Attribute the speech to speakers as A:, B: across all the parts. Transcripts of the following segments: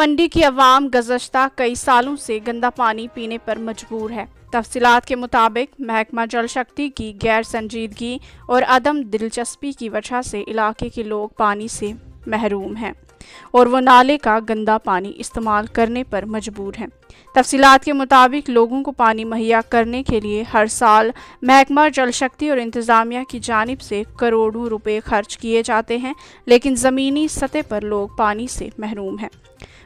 A: मंडी की आवाम गजश्ता कई सालों से गंदा पानी पीने पर मजबूर है। तफसीलात के मुताबिक महकमा जल शक्ति की गैर संजीदगी और अदम दिलचस्पी की वजह से इलाके के लोग पानी से महरूम हैं और वो नाले का गंदा पानी इस्तेमाल करने पर मजबूर हैं। तफसीलात के मुताबिक लोगों को पानी मुहैया करने के लिए हर साल महकमा जल शक्ति और इंतज़ामिया की जानब से करोड़ों रुपए खर्च किए जाते हैं, लेकिन ज़मीनी सतह पर लोग पानी से महरूम हैं।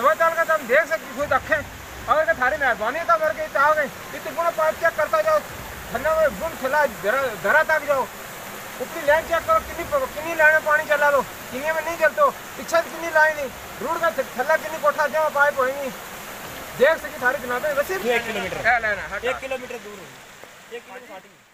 B: वो चल का तुम देख सकती खुद अखें अगर थारी मेहरबानी तो मेरे के इतने पुनः पाइप चेक करता जाओ थन्ना में बुन खिला दरा तक जाओ ऊपरी लाइन चेक करो कितनी कितनी लाइन में पानी चला लो किन्नी में नहीं चलते पीछे से कितनी लाइन नहीं रूट का थल्ला कितनी कोठा जमा पाइप होएँगी देख सकी थारी दिनाते वैसे
C: एक किलोमीटर।
B: लेना
C: एक किलोमीटर दूर है एक किलोमीटर